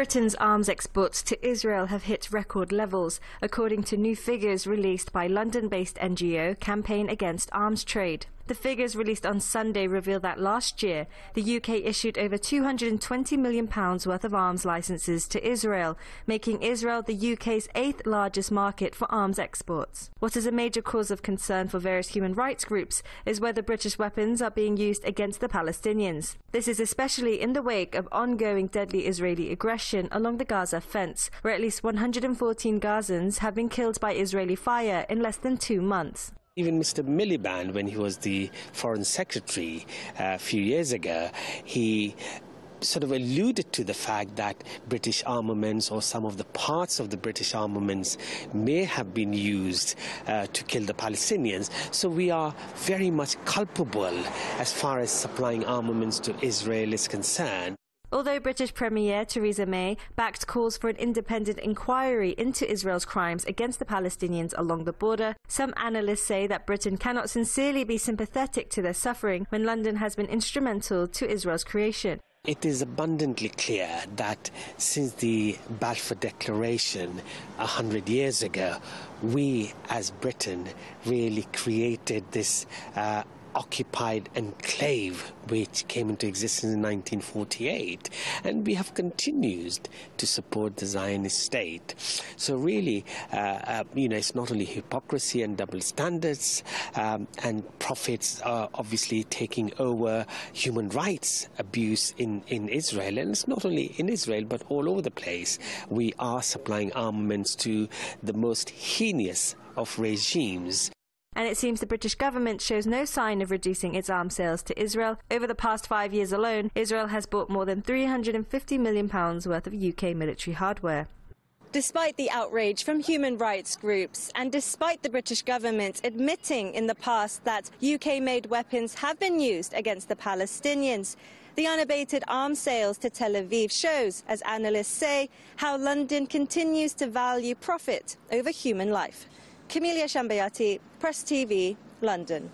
Britain's arms exports to Israel have hit record levels, according to new figures released by London-based NGO Campaign Against Arms Trade. The figures released on Sunday reveal that last year, the UK issued over £220 million worth of arms licenses to Israel, making Israel the UK's eighth largest market for arms exports. What is a major cause of concern for various human rights groups is whether British weapons are being used against the Palestinians. This is especially in the wake of ongoing deadly Israeli aggression along the Gaza fence, where at least 114 Gazans have been killed by Israeli fire in less than two months. Even Mr. Miliband, when he was the foreign secretary uh, a few years ago, he sort of alluded to the fact that British armaments or some of the parts of the British armaments may have been used uh, to kill the Palestinians. So we are very much culpable as far as supplying armaments to Israel is concerned. Although British Premier Theresa May backed calls for an independent inquiry into Israel's crimes against the Palestinians along the border, some analysts say that Britain cannot sincerely be sympathetic to their suffering when London has been instrumental to Israel's creation. It is abundantly clear that since the Balfour Declaration a hundred years ago, we as Britain really created this uh, occupied enclave which came into existence in 1948 and we have continued to support the Zionist state. So really uh, uh, you know it's not only hypocrisy and double standards um, and profits are obviously taking over human rights abuse in, in Israel. And it's not only in Israel but all over the place we are supplying armaments to the most heinous of regimes and it seems the British government shows no sign of reducing its arms sales to Israel. Over the past five years alone, Israel has bought more than £350 million worth of UK military hardware. Despite the outrage from human rights groups and despite the British government admitting in the past that UK-made weapons have been used against the Palestinians, the unabated arms sales to Tel Aviv shows, as analysts say, how London continues to value profit over human life. Camelia Shambayati, Press TV, London.